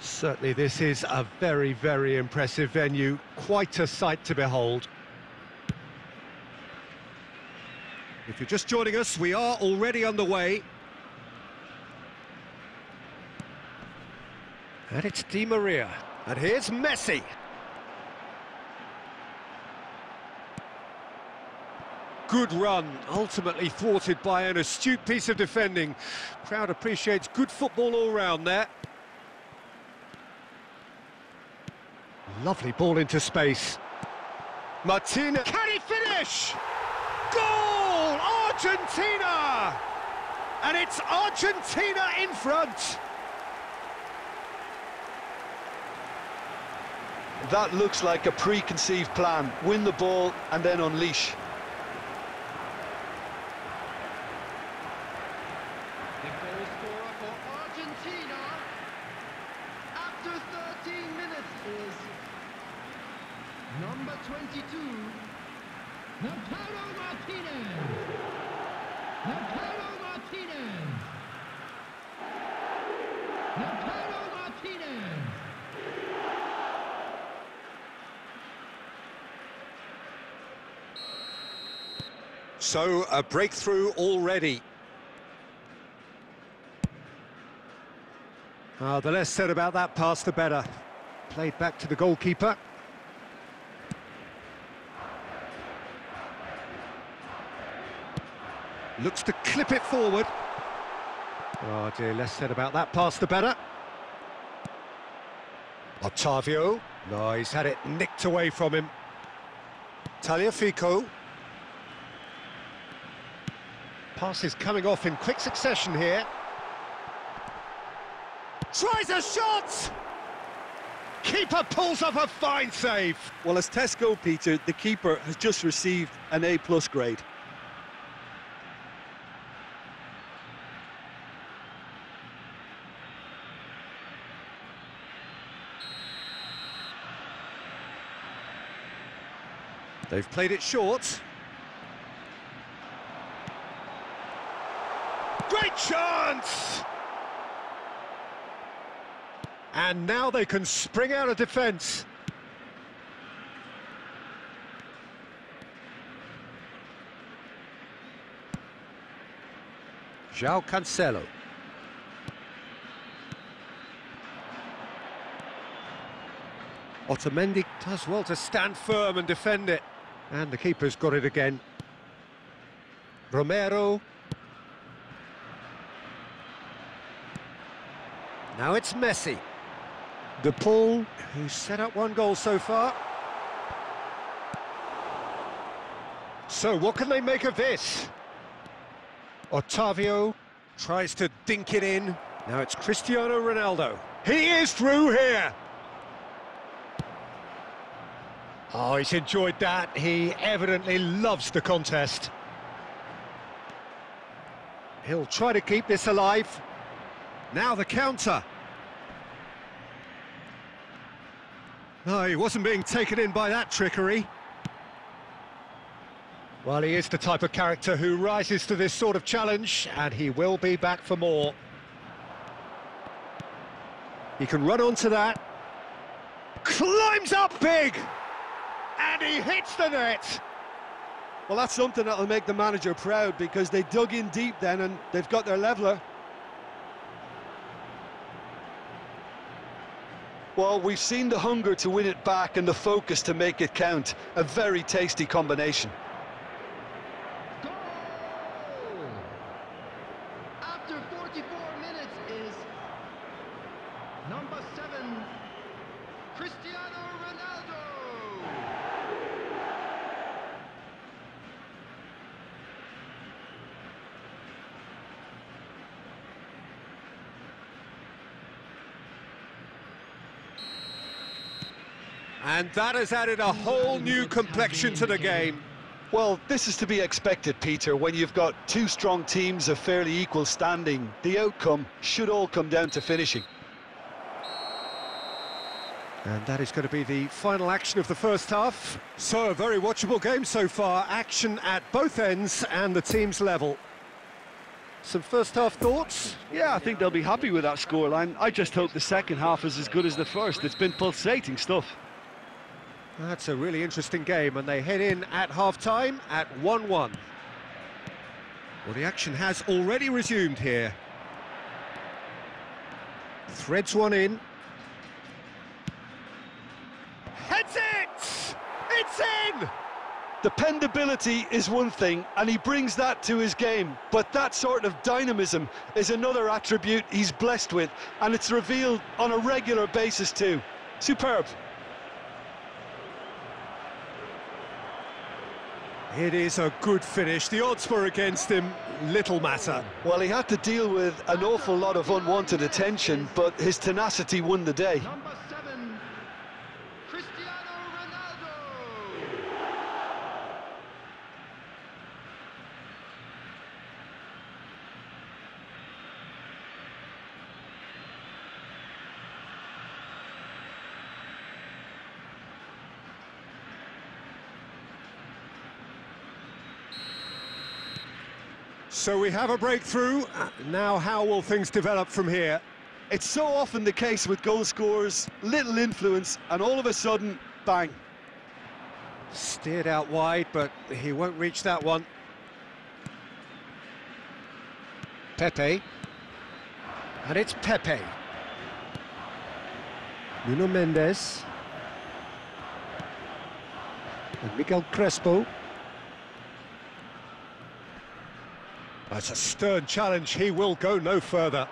Certainly this is a very, very impressive venue, quite a sight to behold. If you're just joining us, we are already underway. And it's Di Maria. And here's Messi. Good run, ultimately thwarted by an astute piece of defending. Crowd appreciates good football all round there. Lovely ball into space. Martina, can he finish? Goal! Argentina! And it's Argentina in front. That looks like a preconceived plan. Win the ball and then unleash. The goal scorer for Argentina after 13 minutes is number 22, Lautaro Martinez. Lautaro Martinez. Lautaro Martinez. So, a breakthrough already. Ah, the less said about that pass, the better. Played back to the goalkeeper. Looks to clip it forward. Oh dear, less said about that pass, the better. Otavio. No, he's had it nicked away from him. Tagliafico. Passes coming off in quick succession here. Tries a shot! Keeper pulls off a fine save. Well, as Tesco, Peter, the keeper has just received an A-plus grade. They've played it short. Great chance! And now they can spring out of defence. João Cancelo. Otamendi does well to stand firm and defend it. And the keeper's got it again. Romero. Now it's Messi. De Paul, who's set up one goal so far. So what can they make of this? Otavio tries to dink it in. Now it's Cristiano Ronaldo. He is through here. Oh, he's enjoyed that. He evidently loves the contest. He'll try to keep this alive. Now the counter. No, he wasn't being taken in by that trickery. Well, he is the type of character who rises to this sort of challenge, and he will be back for more. He can run onto that. Climbs up big! And he hits the net! Well, that's something that'll make the manager proud because they dug in deep then and they've got their leveller. Well, we've seen the hunger to win it back and the focus to make it count. A very tasty combination. Goal! After 44 minutes is number seven, Cristiano Ronaldo. And that has added a whole new complexion to the game. Well, this is to be expected, Peter, when you've got two strong teams of fairly equal standing. The outcome should all come down to finishing. And that is going to be the final action of the first half. So, a very watchable game so far. Action at both ends and the teams level. Some first half thoughts? Yeah, I think they'll be happy with that scoreline. I just hope the second half is as good as the first. It's been pulsating stuff. That's a really interesting game, and they head in at half-time at 1-1. Well, the action has already resumed here. Threads one in. Heads it! It's in! Dependability is one thing, and he brings that to his game, but that sort of dynamism is another attribute he's blessed with, and it's revealed on a regular basis too. Superb. It is a good finish. The odds were against him, little matter. Well, he had to deal with an awful lot of unwanted attention, but his tenacity won the day. Number seven, Cristiano So we have a breakthrough. Now how will things develop from here? It's so often the case with goal scorers, little influence, and all of a sudden, bang. Steered out wide, but he won't reach that one. Pepe. And it's Pepe. Nuno Mendes. And Miguel Crespo. That's a stern challenge. He will go no further.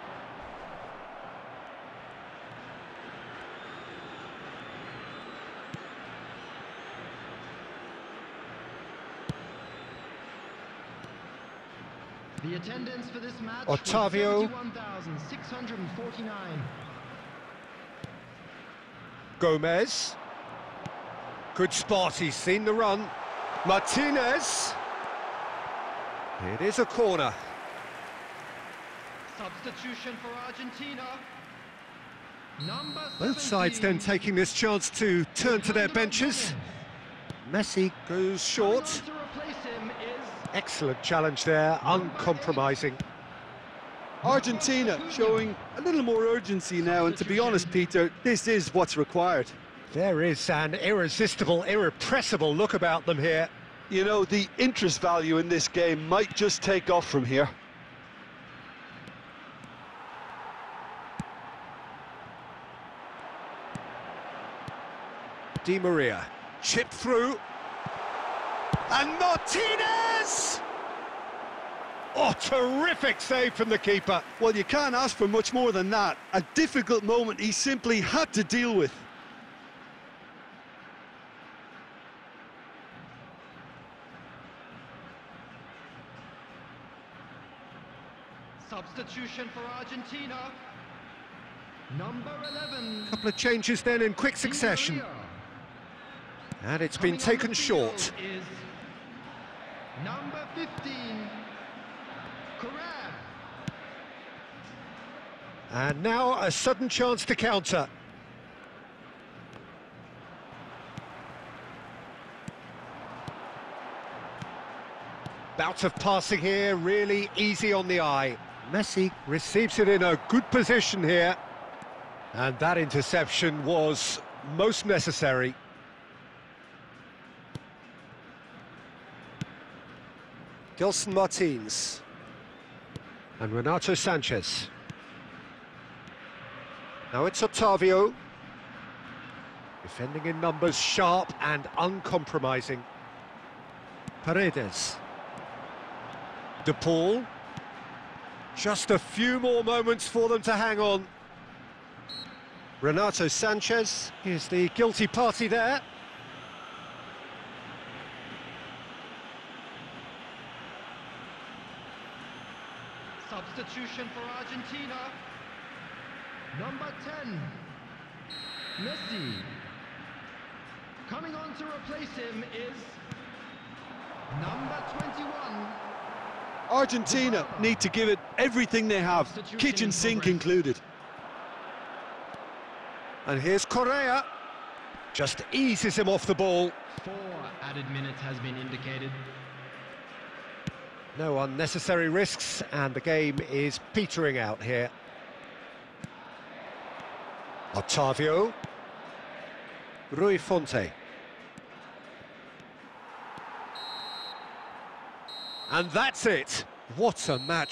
The attendance for this match was Otavio. Gomez. Good spot, he's seen the run. Martinez. It is a corner. Substitution for Argentina. Number Both sides then taking this chance to turn to their benches. Messi goes short. Coming on to replace him is Excellent challenge there, uncompromising. Argentina showing a little more urgency now, and to be honest, Peter, this is what's required. There is an irresistible, irrepressible look about them here. You know, the interest value in this game might just take off from here. Di Maria, chip through. And Martinez! Oh, terrific save from the keeper. Well, you can't ask for much more than that. A difficult moment he simply had to deal with. Substitution for Argentina. Number 11. Couple of changes then in quick succession. And it's been taken short. Number 15. Corral. And now a sudden chance to counter. Bout of passing here, really easy on the eye. Messi receives it in a good position here. And that interception was most necessary. Gelson Martins. And Renato Sanches. Now it's Otavio. Defending in numbers, sharp and uncompromising. Paredes. De Paul. Just a few more moments for them to hang on. Renato Sanches is the guilty party there. Substitution for Argentina. Number 10. Messi. Coming on to replace him is number 21. Argentina need to give it everything they have, kitchen sink included. And here's Correa. Just eases him off the ball. Four added minutes has been indicated. No unnecessary risks, and the game is petering out here. Octavio. Rui Fonte. And that's it. What a match